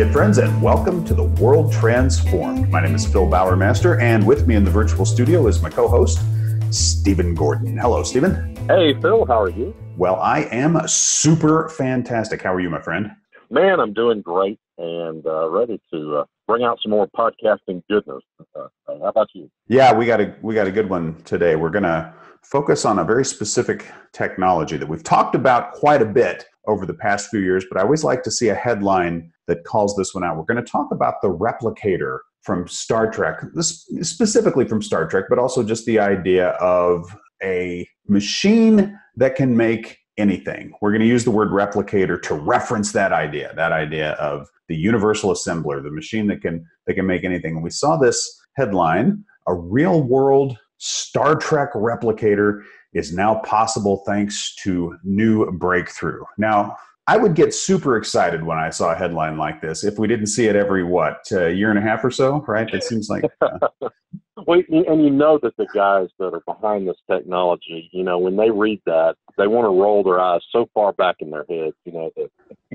it, friends, and welcome to the World Transformed. My name is Phil Bowermaster, and with me in the virtual studio is my co host, Stephen Gordon. Hello, Stephen. Hey, Phil, how are you? Well, I am super fantastic. How are you, my friend? Man, I'm doing great and uh, ready to uh, bring out some more podcasting goodness. Uh, how about you? Yeah, we got a we got a good one today. We're gonna focus on a very specific technology that we've talked about quite a bit over the past few years, but I always like to see a headline that calls this one out. We're going to talk about the replicator from Star Trek, specifically from Star Trek, but also just the idea of a machine that can make anything. We're going to use the word replicator to reference that idea, that idea of the universal assembler, the machine that can that can make anything. And we saw this headline, a real world Star Trek replicator is now possible thanks to new breakthrough. Now, I would get super excited when I saw a headline like this if we didn't see it every what a year and a half or so, right? It seems like. Uh, and you know that the guys that are behind this technology, you know, when they read that, they want to roll their eyes so far back in their head, you know, that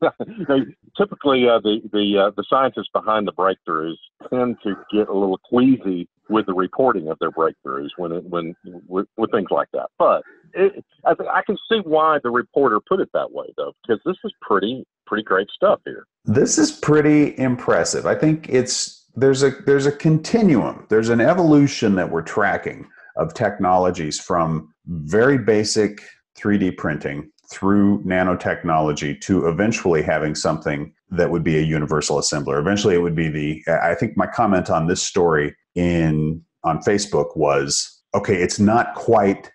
they, typically uh, the the uh, the scientists behind the breakthroughs tend to get a little queasy with the reporting of their breakthroughs when it, when with, with things like that. But it, I, I can see why the reporter put it that way, though, because this is pretty pretty great stuff here. This is pretty impressive. I think it's there's a there's a continuum. There's an evolution that we're tracking of technologies from very basic 3D printing through nanotechnology to eventually having something that would be a universal assembler. Eventually, it would be the. I think my comment on this story in on Facebook was okay. It's not quite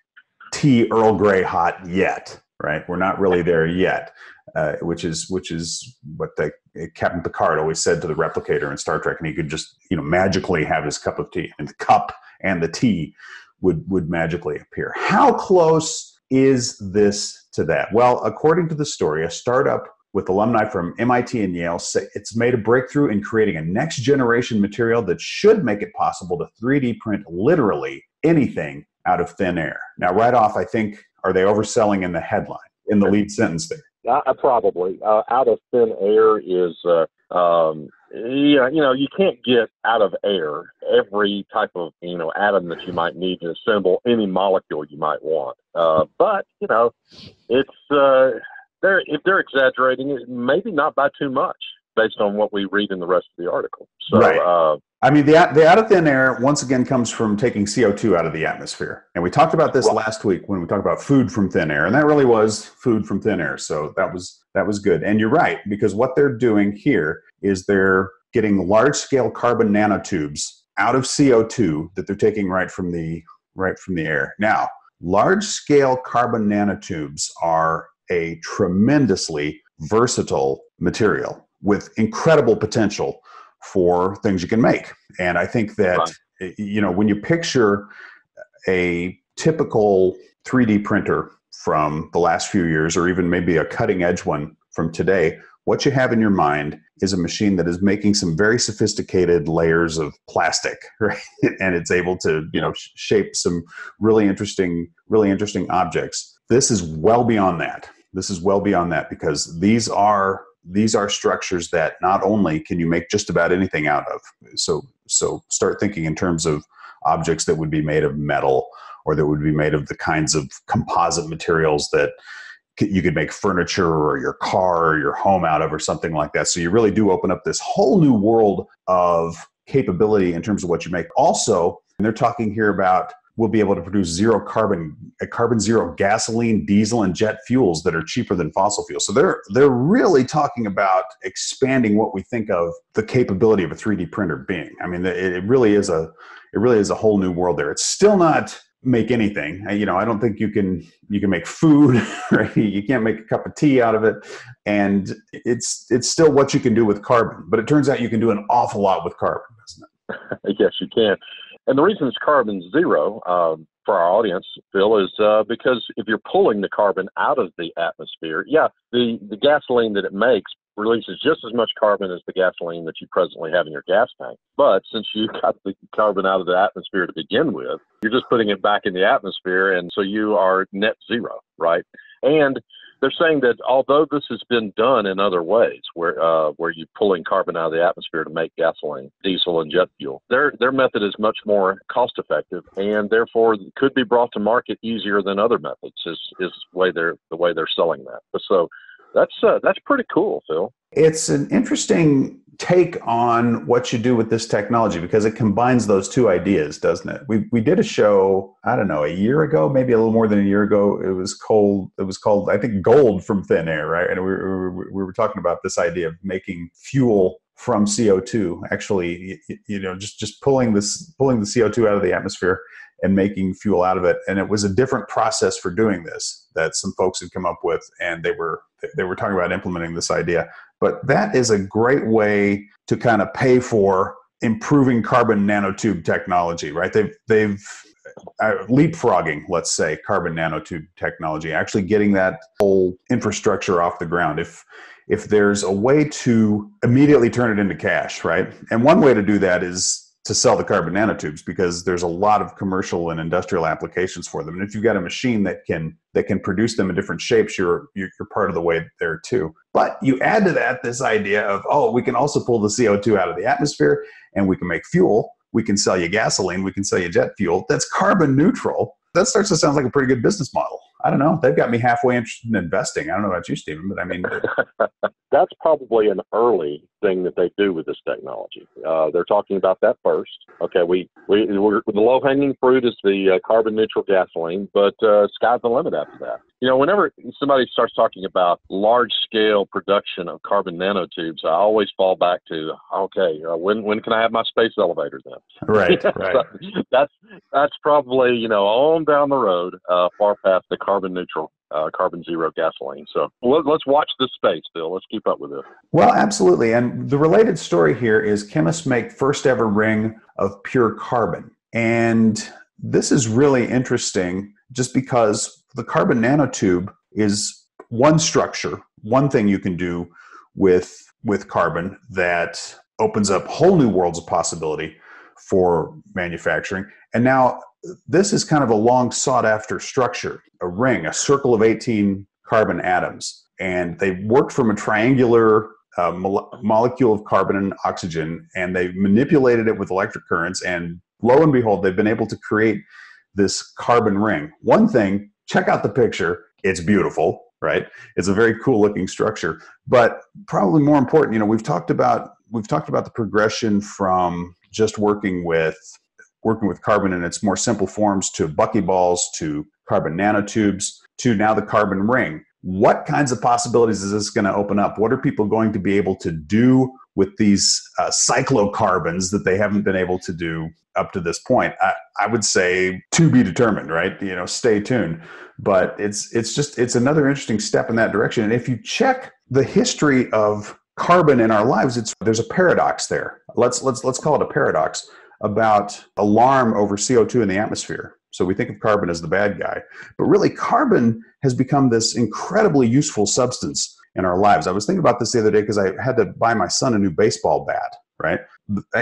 tea Earl Grey hot yet, right? We're not really there yet, uh, which is which is what the Captain Picard always said to the replicator in Star Trek, and he could just you know magically have his cup of tea, and the cup and the tea would would magically appear. How close is this to that? Well, according to the story, a startup with alumni from MIT and Yale say it's made a breakthrough in creating a next generation material that should make it possible to 3D print literally anything out of thin air. Now, right off, I think, are they overselling in the headline, in the lead sentence there? Uh, probably. Uh, out of thin air is, uh, um, yeah, you know, you can't get out of air every type of, you know, atom that you might need to assemble any molecule you might want. Uh, but, you know, it's, uh, they're if they're exaggerating it, maybe not by too much based on what we read in the rest of the article. So, right. Uh, I mean, the, the out of thin air, once again, comes from taking CO2 out of the atmosphere. And we talked about this last week when we talked about food from thin air. And that really was food from thin air. So that was, that was good. And you're right, because what they're doing here is they're getting large scale carbon nanotubes out of CO2 that they're taking right from the, right from the air. Now, large scale carbon nanotubes are a tremendously versatile material with incredible potential for things you can make. And I think that, right. you know, when you picture a typical 3D printer from the last few years, or even maybe a cutting edge one from today, what you have in your mind is a machine that is making some very sophisticated layers of plastic, right? and it's able to, you know, shape some really interesting, really interesting objects. This is well beyond that. This is well beyond that because these are these are structures that not only can you make just about anything out of. So so start thinking in terms of objects that would be made of metal or that would be made of the kinds of composite materials that you could make furniture or your car or your home out of or something like that. So you really do open up this whole new world of capability in terms of what you make. Also, and they're talking here about we'll be able to produce zero carbon uh, carbon zero gasoline diesel and jet fuels that are cheaper than fossil fuels. So they're they're really talking about expanding what we think of the capability of a 3d printer being. I mean it really is a it really is a whole new world there. It's still not make anything. Uh, you know i don't think you can you can make food right? You can't make a cup of tea out of it. And it's it's still what you can do with carbon. But it turns out you can do an awful lot with carbon doesn't it? Yes you can and the reason it's carbon zero um, for our audience, Phil, is uh, because if you're pulling the carbon out of the atmosphere, yeah, the, the gasoline that it makes releases just as much carbon as the gasoline that you presently have in your gas tank. But since you got the carbon out of the atmosphere to begin with, you're just putting it back in the atmosphere. And so you are net zero, right? And they're saying that although this has been done in other ways, where uh, where you're pulling carbon out of the atmosphere to make gasoline, diesel, and jet fuel, their their method is much more cost effective and therefore could be brought to market easier than other methods. Is is way they're the way they're selling that. So that's uh, that's pretty cool, Phil. It's an interesting take on what you do with this technology because it combines those two ideas, doesn't it? We we did a show, I don't know, a year ago, maybe a little more than a year ago. It was called it was called I think gold from thin air, right? And we were, we were talking about this idea of making fuel from CO2 actually you know just just pulling this pulling the CO2 out of the atmosphere and making fuel out of it and it was a different process for doing this that some folks had come up with and they were they were talking about implementing this idea but that is a great way to kind of pay for improving carbon nanotube technology, right? They've they've uh, leapfrogging, let's say, carbon nanotube technology, actually getting that whole infrastructure off the ground. If if there's a way to immediately turn it into cash, right? And one way to do that is to sell the carbon nanotubes because there's a lot of commercial and industrial applications for them. And if you've got a machine that can that can produce them in different shapes, you're you're part of the way there too. But you add to that this idea of oh, we can also pull the CO2 out of the atmosphere and we can make fuel. We can sell you gasoline. We can sell you jet fuel. That's carbon neutral. That starts to sound like a pretty good business model. I don't know. They've got me halfway interested in investing. I don't know about you, Stephen, but I mean, that's probably an early thing that they do with this technology. Uh, they're talking about that first. Okay, we we we're, the low hanging fruit is the uh, carbon neutral gasoline, but uh, sky's the limit after that. You know, whenever somebody starts talking about large scale production of carbon nanotubes, I always fall back to okay, uh, when when can I have my space elevator then? Right, right. so that's that's probably you know on down the road, uh, far past the carbon neutral uh, carbon zero gasoline. So let, us watch this space, Bill. Let's keep up with it. Well, absolutely. And the related story here is chemists make first ever ring of pure carbon. And this is really interesting just because the carbon nanotube is one structure, one thing you can do with with carbon that opens up whole new worlds of possibility for manufacturing. And now this is kind of a long sought after structure a ring, a circle of 18 carbon atoms. And they worked from a triangular uh, mo- molecule of carbon and oxygen, and they manipulated it with electric currents. And lo and behold, they've been able to create this carbon ring. One thing, check out the picture. It's beautiful, right? It's a very cool looking structure. But probably more important, you know, we've talked about we've talked about the progression from just working with working with carbon in its more simple forms to buckyballs to carbon nanotubes to now the carbon ring. What kinds of possibilities is this going to open up? What are people going to be able to do with these uh, cyclocarbons that they haven't been able to do up to this point? I, I would say to be determined, right? You know, stay tuned. But it's it's just it's another interesting step in that direction. And if you check the history of carbon in our lives, it's there's a paradox there. Let's let's let's call it a paradox about alarm over CO2 in the atmosphere. So we think of carbon as the bad guy. But really, carbon has become this incredibly useful substance in our lives. I was thinking about this the other day because I had to buy my son a new baseball bat, right?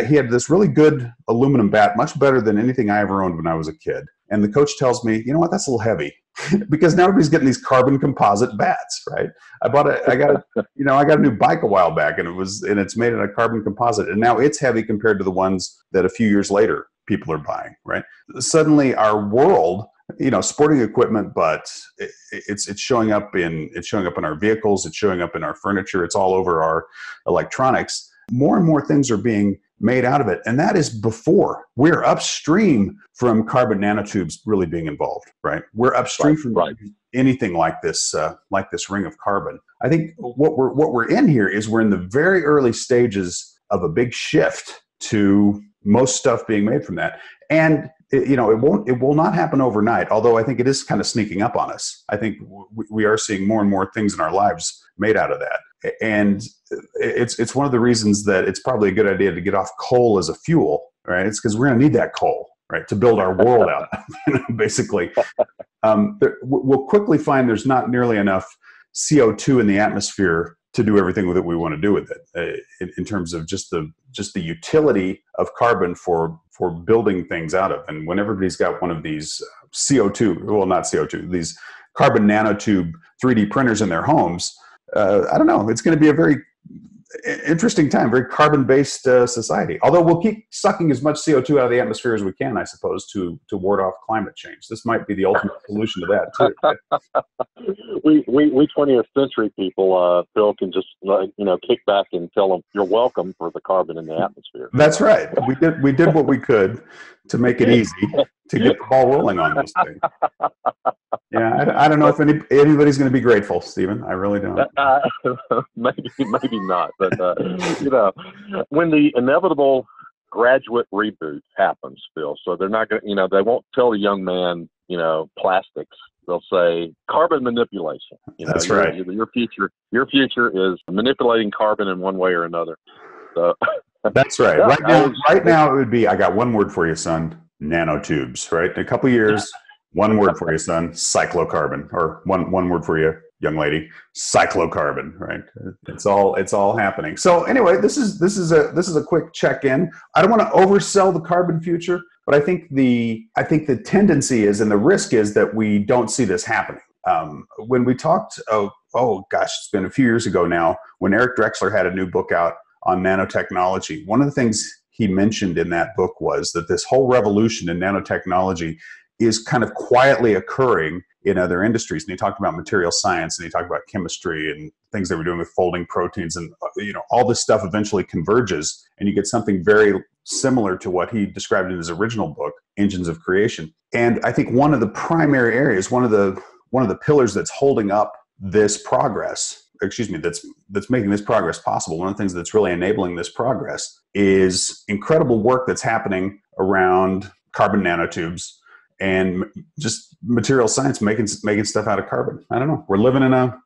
He had this really good aluminum bat, much better than anything I ever owned when I was a kid. And the coach tells me, you know what, that's a little heavy. because now everybody's getting these carbon composite bats, right? I bought a, I got a, you know, I got a new bike a while back, and it was, and it's made in a carbon composite, and now it's heavy compared to the ones that a few years later people are buying, right? Suddenly, our world, you know, sporting equipment, but it, it's it's showing up in it's showing up in our vehicles, it's showing up in our furniture, it's all over our electronics. More and more things are being made out of it. And that is before we're upstream from carbon nanotubes really being involved, right? We're upstream right, from right. anything like this, uh, like this ring of carbon. I think what we're what we're in here is we're in the very early stages of a big shift to most stuff being made from that. And it, you know, it won't, it will not happen overnight. Although I think it is kind of sneaking up on us. I think w- we are seeing more and more things in our lives made out of that and it's it's one of the reasons that it's probably a good idea to get off coal as a fuel, right? It's because we're going to need that coal, right, to build our world out. basically, um, there, we'll quickly find there's not nearly enough CO2 in the atmosphere to do everything that we want to do with it uh, in, in, terms of just the just the utility of carbon for for building things out of and when everybody's got one of these uh, co2 well not co2 these carbon nanotube 3D printers in their homes. Uh, I don't know. It's going to be a very interesting time, very carbon based uh, society. Although we'll keep sucking as much CO2 out of the atmosphere as we can, I suppose, to, to ward off climate change. This might be the ultimate solution to that, too. we, we, we 20th century people, uh, Phil, can just you know kick back and tell them you're welcome for the carbon in the atmosphere. That's right. We did, we did what we could to make it easy to get the ball rolling on this thing. Yeah, I, I don't know if any, anybody's going to be grateful, Stephen. I really don't. Uh, maybe, maybe not. But uh, you know, when the inevitable graduate reboot happens, Phil, so they're not going to, you know, they won't tell the young man, you know, plastics. They'll say carbon manipulation. You know, That's your, right. Your, your future, your future is manipulating carbon in one way or another. So. That's right. right now, right now it would be. I got one word for you, son nanotubes, right? In a couple years, one word for you, son, cyclocarbon, or one one word for you, young lady, cyclocarbon, right? It's all it's all happening. So anyway, this is this is a this is a quick check in. I don't want to oversell the carbon future, but I think the I think the tendency is and the risk is that we don't see this happening. Um, when we talked, oh, oh gosh, it's been a few years ago now, when Eric Drexler had a new book out on nanotechnology. One of the things he mentioned in that book was that this whole revolution in nanotechnology is kind of quietly occurring in other industries. And he talked about material science and he talked about chemistry and things they were doing with folding proteins and uh, you know all this stuff eventually converges and you get something very similar to what he described in his original book, Engines of Creation. And I think one of the primary areas, one of the one of the pillars that's holding up this progress excuse me that's that's making this progress possible one of the things that's really enabling this progress is incredible work that's happening around carbon nanotubes and just material science making making stuff out of carbon. I don't know. We're living in a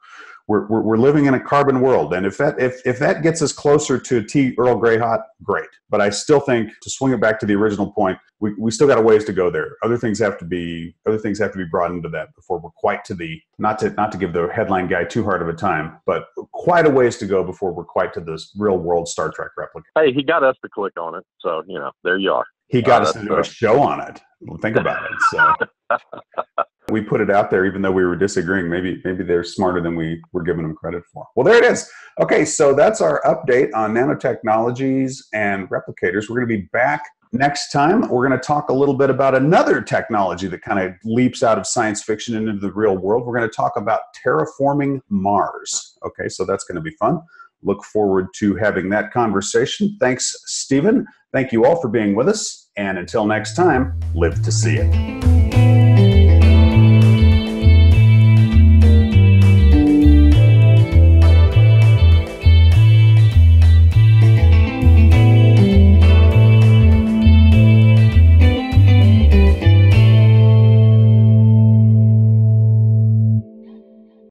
we're, we're, we're, living in a carbon world. And if that if, if that gets us closer to tea earl grey hot great. But i still think to swing it back to the original point we, we still got a ways to go there. Other things have to be other things have to be brought into that before we're quite to the not to not to give the headline guy too hard of a time but quite a ways to go before we're quite to this real world star trek replica. Hey he got us to click on it. So you know there you are he got uh, us to do a show on it. Think about it so. We put it out there even though we were disagreeing. Maybe maybe they're smarter than we were giving them credit for. Well there it is. Okay so that's our update on nanotechnologies and replicators. We're going to be back next time. We're going to talk a little bit about another technology that kind of leaps out of science fiction into the real world. We're going to talk about terraforming mars. Okay so that's going to be fun. Look forward to having that conversation. Thanks stephen thank you all for being with us and until next time live to see it